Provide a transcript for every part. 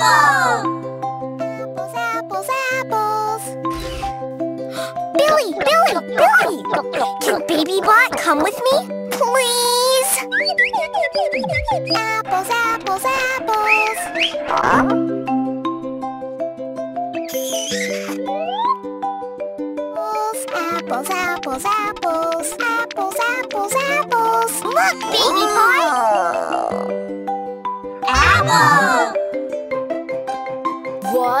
Apples, apples, apples. Billy, Billy, Billy! Can Baby Bot come with me? Please? apples, apples, apples. Huh? apples, apples, apples.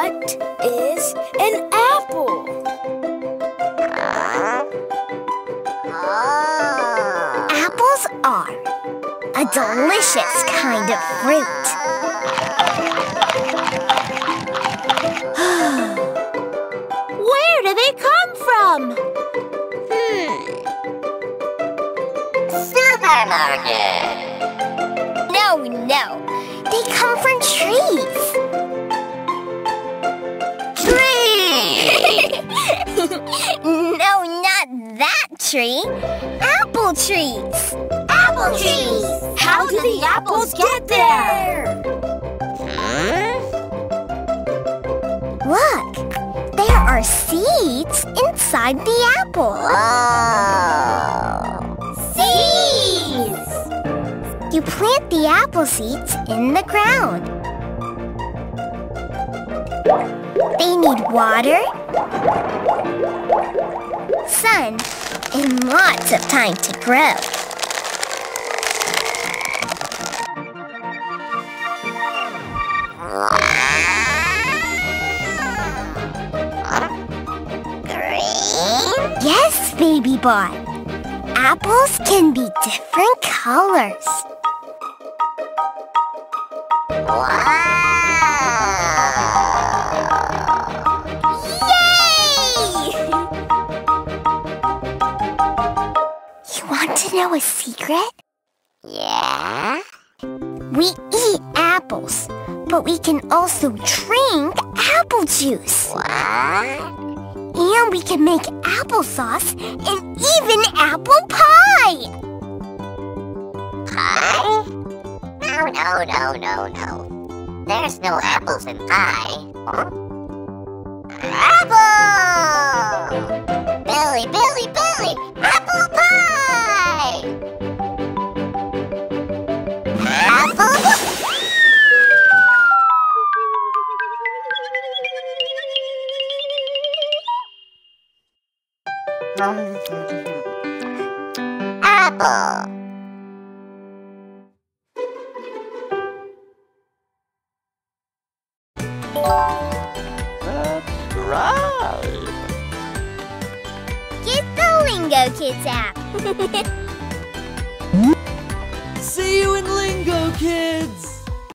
What is an apple? Apples are a delicious kind of fruit. Where do they come from? Hmm. Supermarket. No, no. They come from trees. Tree. Apple trees. Apple trees. How do the apples get there? Look, there are seeds inside the apple. Seeds! You plant the apple seeds in the ground. They need water, sun, and lots of time to grow. Yes, Baby Bot. Apples can be different colors. Know a secret? Yeah? We eat apples, but we can also drink apple juice. What? And we can make applesauce and even apple pie. Pie? No, no, no, no, no. There's no apples in pie. Huh? Apple! Right. Get the Lingo Kids app. See you in Lingo, kids!